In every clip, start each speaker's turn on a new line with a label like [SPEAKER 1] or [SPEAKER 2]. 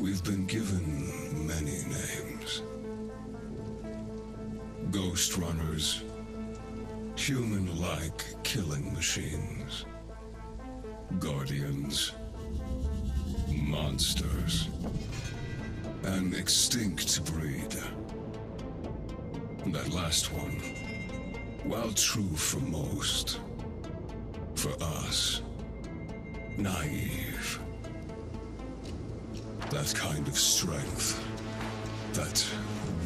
[SPEAKER 1] We've been given many names. Ghost runners, human-like killing machines, guardians, monsters, an extinct breed. That last one, while true for most, for us, naive. That kind of strength, that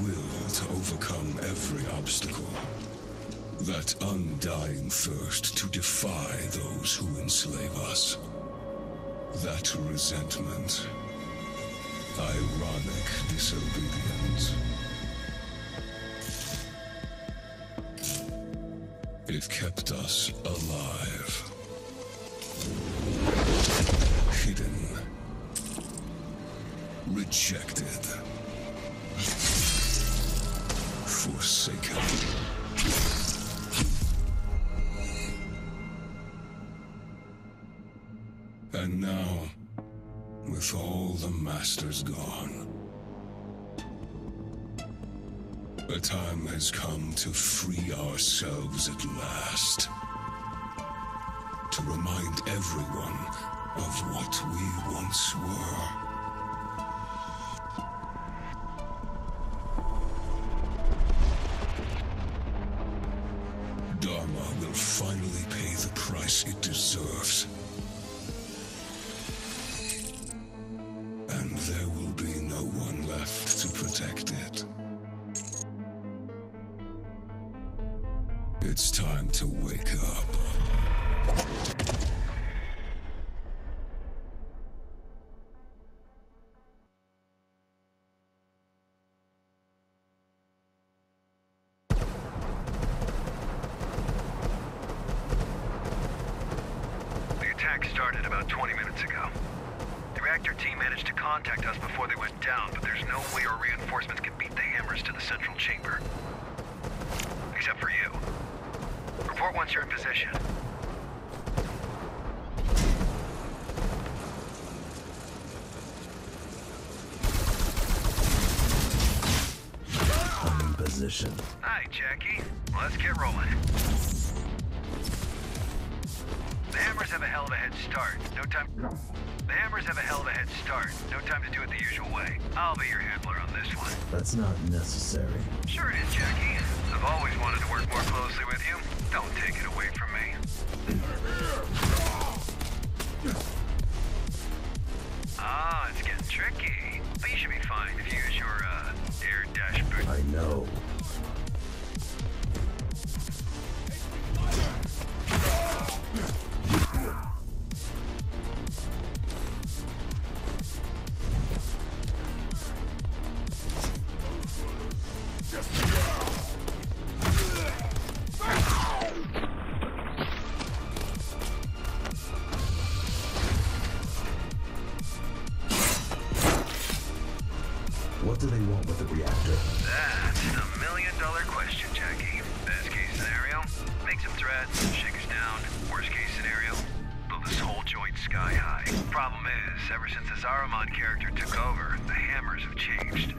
[SPEAKER 1] will to overcome every obstacle, that undying thirst to defy those who enslave us, that resentment, ironic disobedience. It kept us alive. Hidden. Rejected. Forsaken. And now, with all the masters gone, the time has come to free ourselves at last. To remind everyone of what we once were. Dharma will finally pay the price it deserves.
[SPEAKER 2] Position. Hi, Jackie. Let's get rolling. The hammers have a hell of a head start. No time. The hammers have a hell of a head start. No time to do it the usual way. I'll be your handler on this one.
[SPEAKER 3] That's not necessary.
[SPEAKER 2] Sure it is, Jackie. I've always wanted to work more closely with you. Don't take it away from me. Ah, it's getting tricky. But you should be fine if you use your, uh, air dash boot.
[SPEAKER 3] I know. What do they want with the reactor?
[SPEAKER 2] That's a million dollar question, Jackie. Best case scenario, make some threats, shake us down. Worst case scenario, blow this whole joint sky high. Problem is, ever since this Aramon character took over, the hammers have. Changed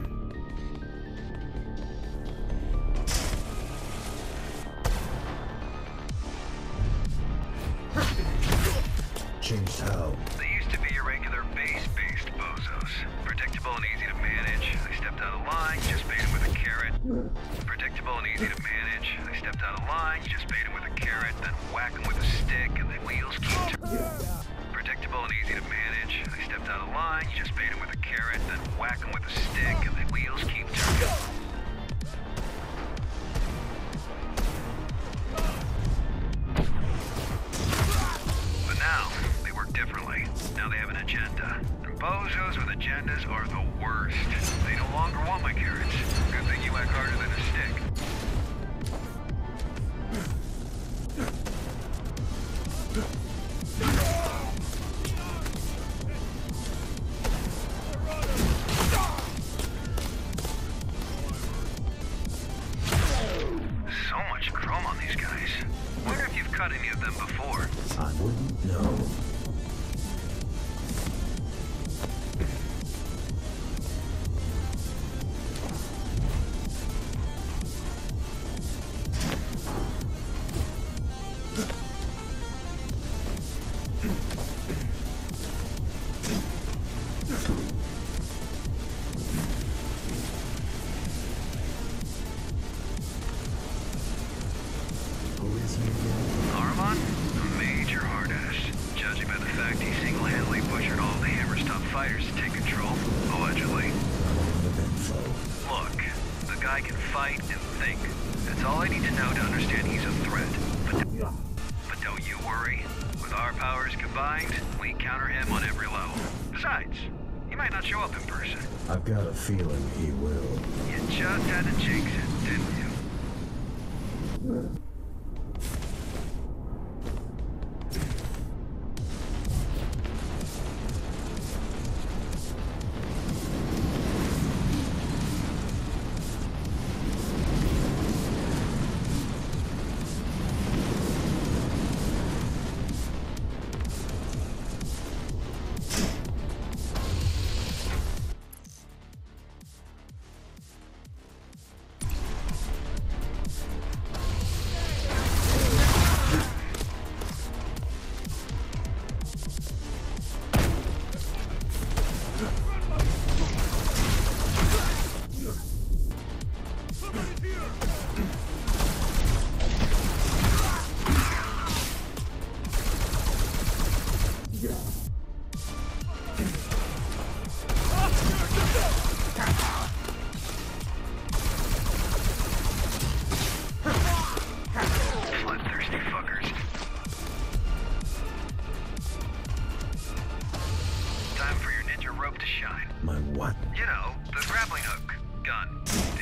[SPEAKER 2] up to shine.
[SPEAKER 3] My what?
[SPEAKER 2] You know, the grappling hook. Gun.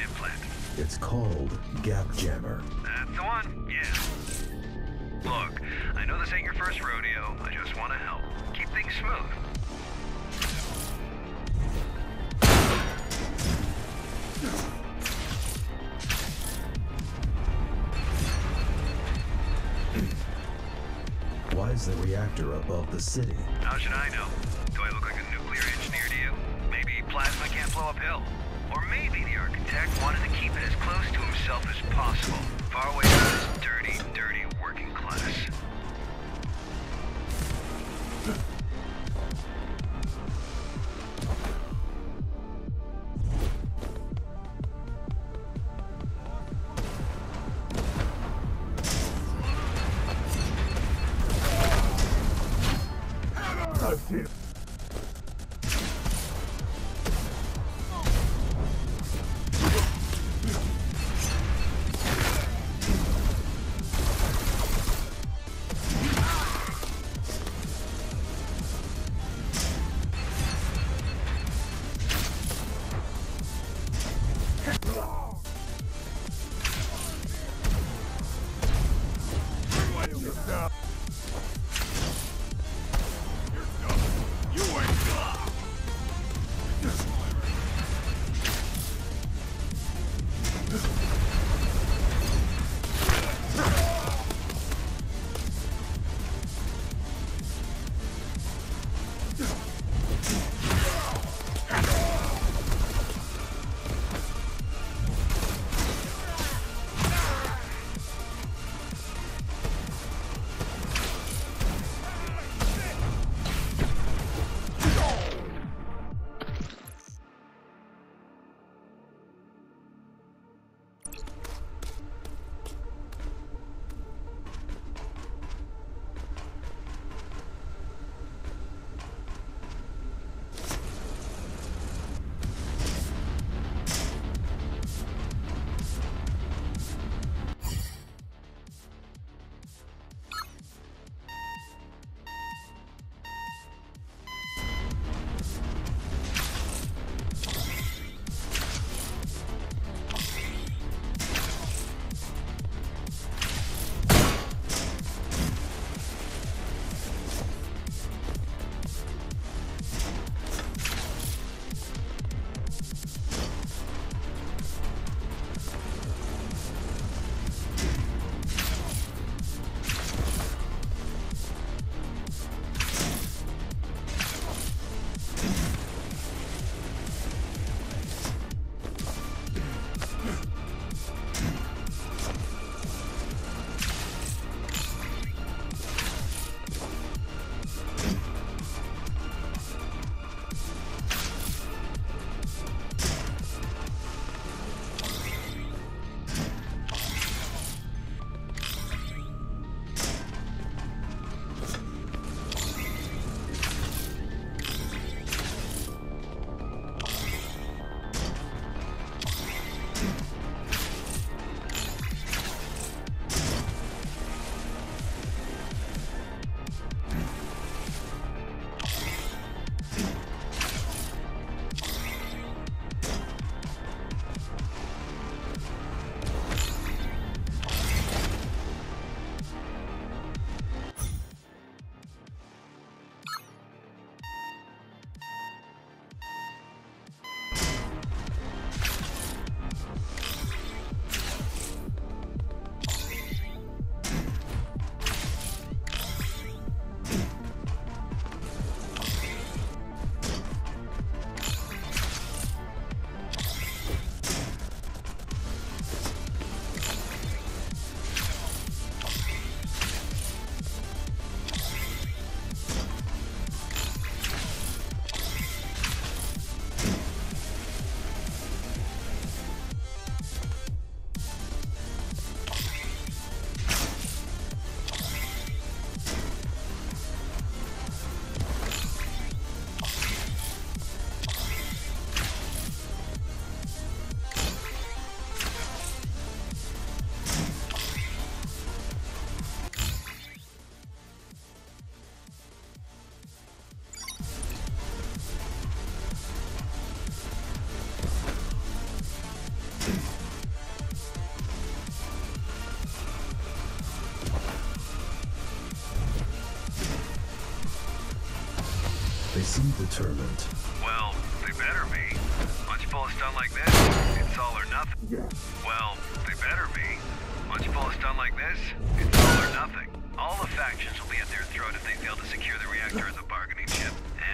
[SPEAKER 2] Implant.
[SPEAKER 3] It's called Gap Jammer.
[SPEAKER 2] That's the one, yeah. Look, I know this ain't your first rodeo. I just want to help. Keep things smooth.
[SPEAKER 3] Why is the reactor above the city?
[SPEAKER 2] How should I know? Maybe the architect wanted to keep it as close to himself as possible, far away from this dirty, dirty working class.
[SPEAKER 3] I've determined.
[SPEAKER 2] Well, they better be. Once you pull a stunt like this, it's all or nothing. Well, they better be. Once you pull a stunt like this, it's all or nothing. All the factions will be at their throat if they fail to secure the reactor as a bargaining chip.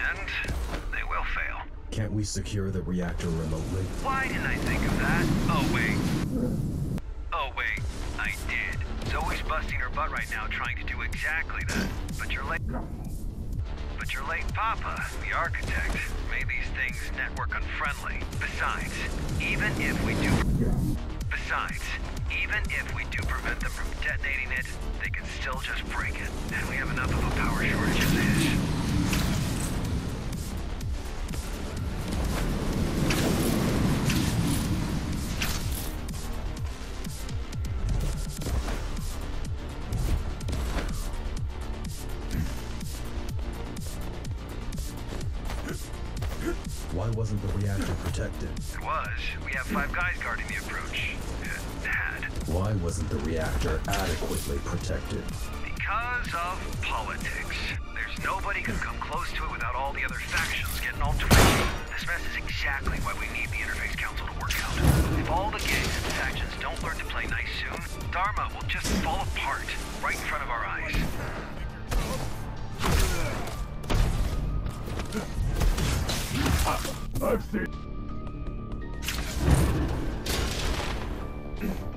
[SPEAKER 2] And they will fail.
[SPEAKER 3] Can't we secure the reactor remotely?
[SPEAKER 2] Why didn't I think of that? Oh, wait. Oh, wait. I did. Zoe's busting her butt right now trying to do exactly that. But your late... Your late papa, the architect, made these things network unfriendly. Besides, even if we do... Besides, even if we do prevent them from detonating it, they can still just break it. And we have enough of a power shortage as is.
[SPEAKER 3] Why wasn't the reactor protected?
[SPEAKER 2] It was. We have five guys guarding the approach. Had.
[SPEAKER 3] Why wasn't the reactor adequately protected?
[SPEAKER 2] Because of politics. There's nobody can come close to it without all the other factions getting all twitchy. This mess is exactly why we need the Interface Council to work out. If all the gangs and factions don't learn to play nice soon, Dharma will just fall apart right in front of our eyes. You're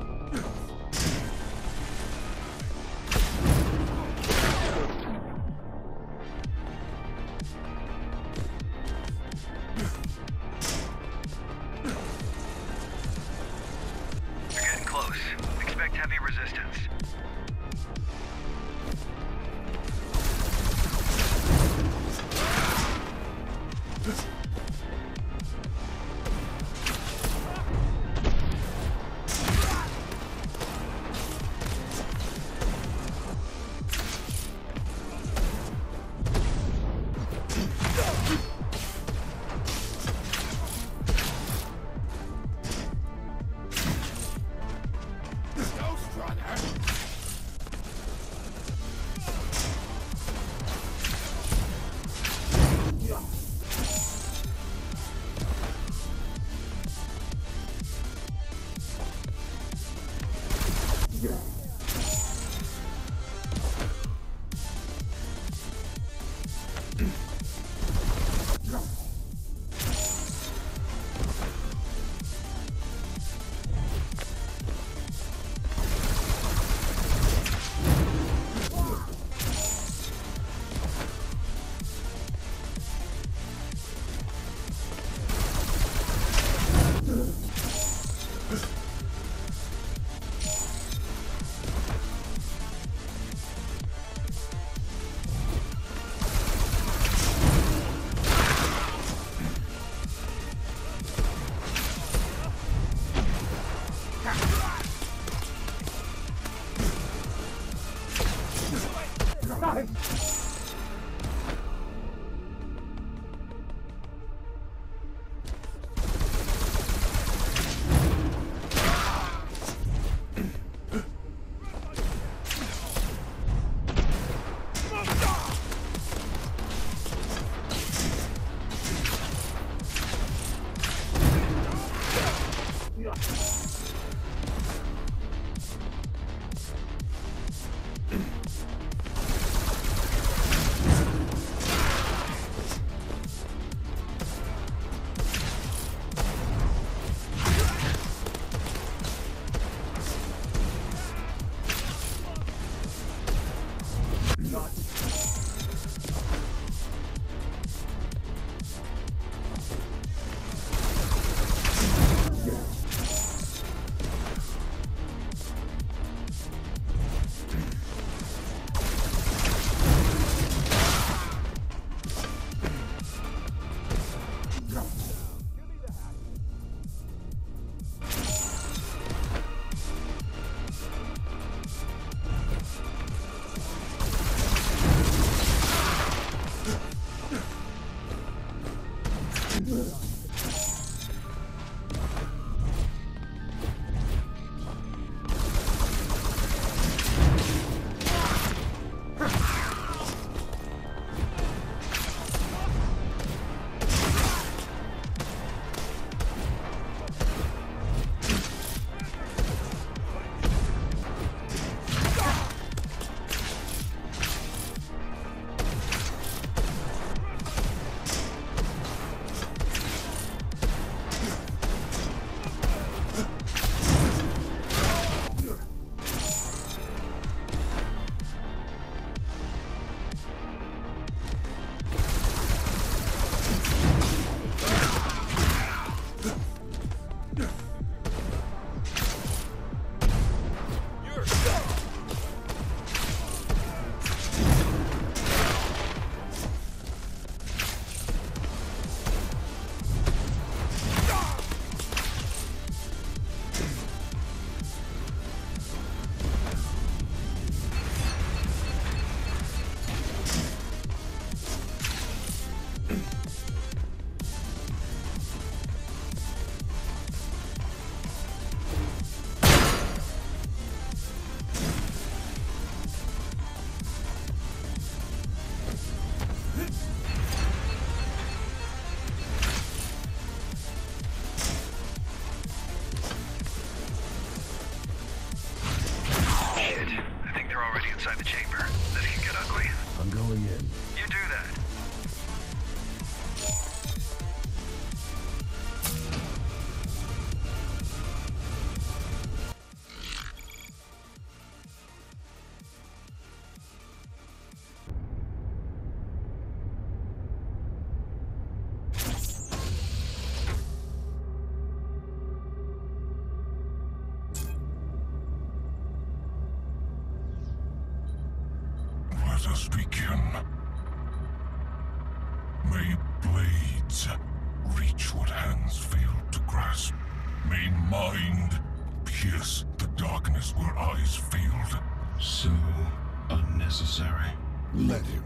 [SPEAKER 4] unnecessary.
[SPEAKER 5] Let him.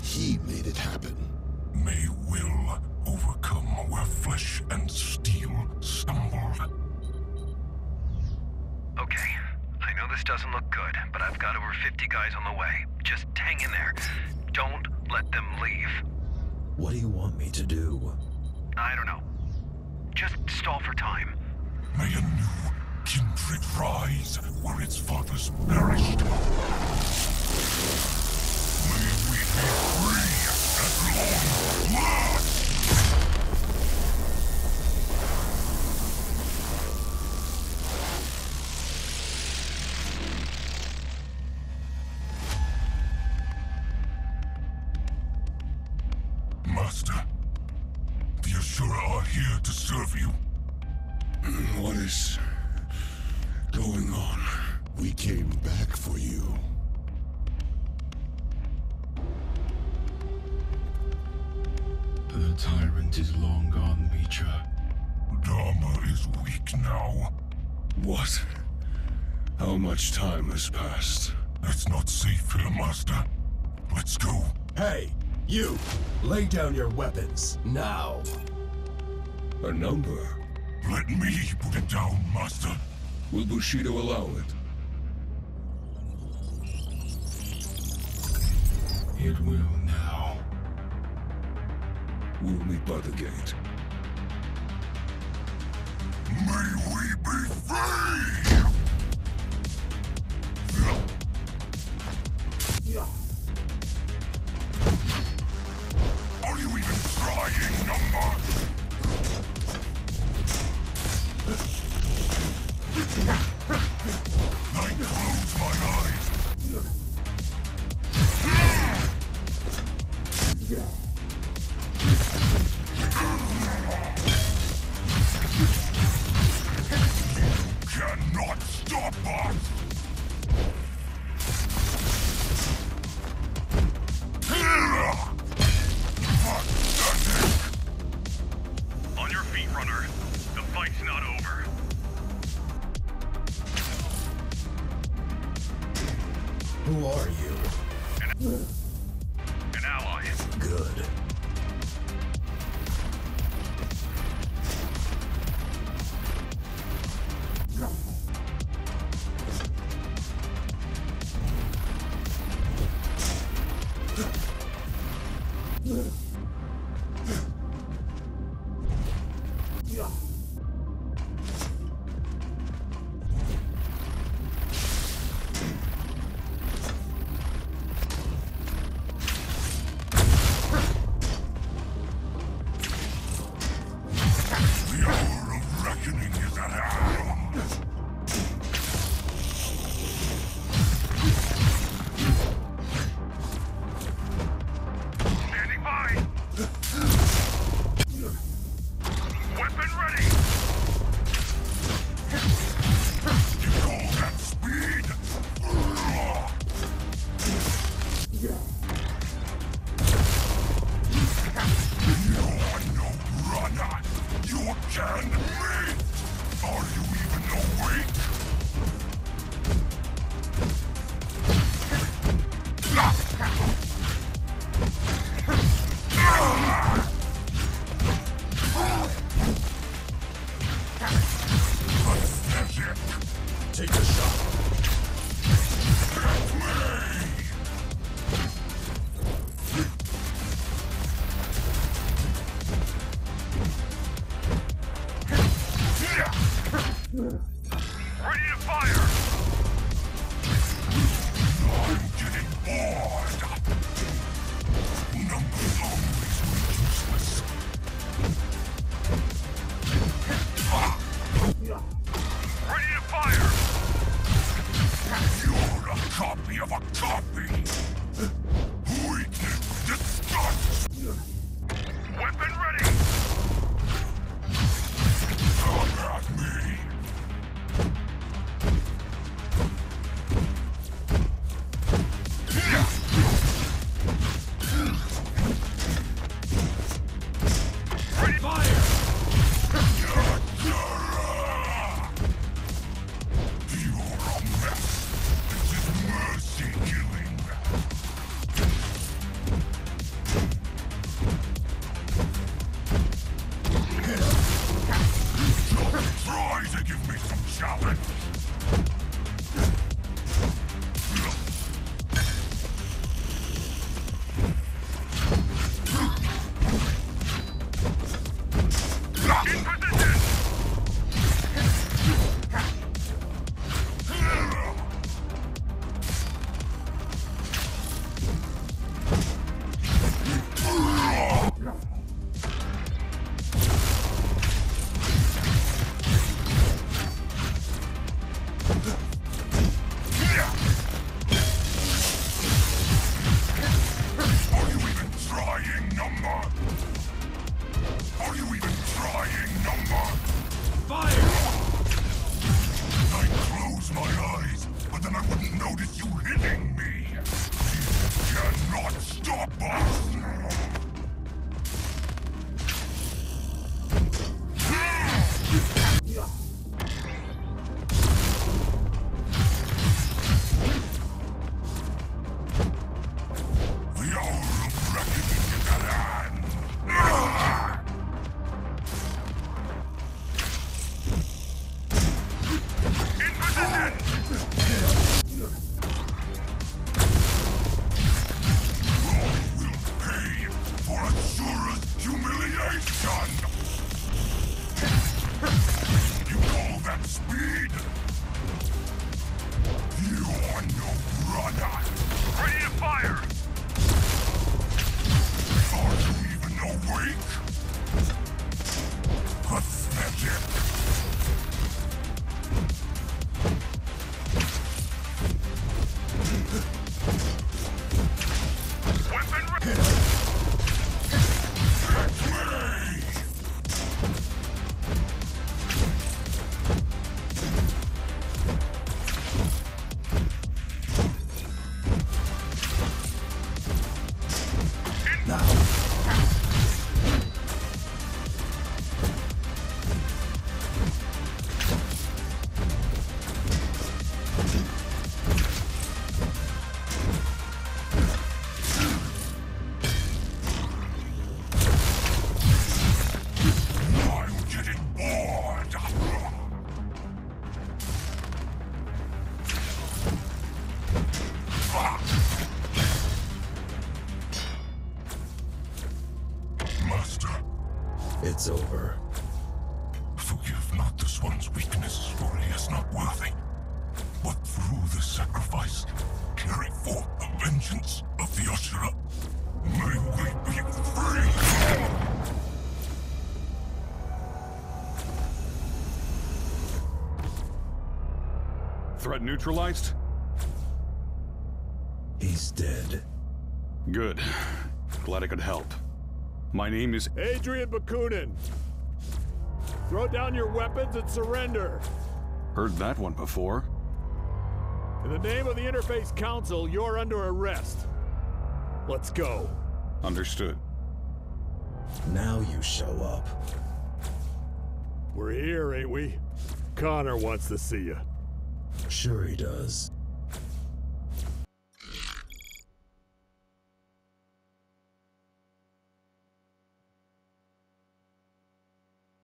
[SPEAKER 5] He made it happen.
[SPEAKER 1] May will overcome where flesh and steel stumbled.
[SPEAKER 2] Okay. I know this doesn't look good, but I've got over 50 guys on the way. Just hang in there. Don't let them leave.
[SPEAKER 3] What do you want me to do?
[SPEAKER 2] I don't know. Just stall for time.
[SPEAKER 1] May a new kindred rise where its fathers perished. What is going on?
[SPEAKER 5] We came back for you.
[SPEAKER 4] Is long gone, Mitra.
[SPEAKER 1] Dharma is weak now. What? How much time has passed? It's not safe here, Master. Let's go.
[SPEAKER 3] Hey, you! Lay down your weapons, now!
[SPEAKER 1] A number? Let me put it down, Master. Will Bushido allow it?
[SPEAKER 4] It will.
[SPEAKER 1] We'll meet by the gate. May we be free! Copy of a copy! Vengeance of the Ashura. May we be free!
[SPEAKER 6] Threat neutralized?
[SPEAKER 3] He's dead.
[SPEAKER 6] Good. Glad I could help. My name is.
[SPEAKER 7] Adrian Bakunin! Throw down your weapons and surrender!
[SPEAKER 6] Heard that one before.
[SPEAKER 7] In the name of the Interface Council, you're under arrest. Let's go.
[SPEAKER 6] Understood.
[SPEAKER 3] Now you show up.
[SPEAKER 7] We're here, ain't we? Connor wants to see you.
[SPEAKER 3] Sure he does.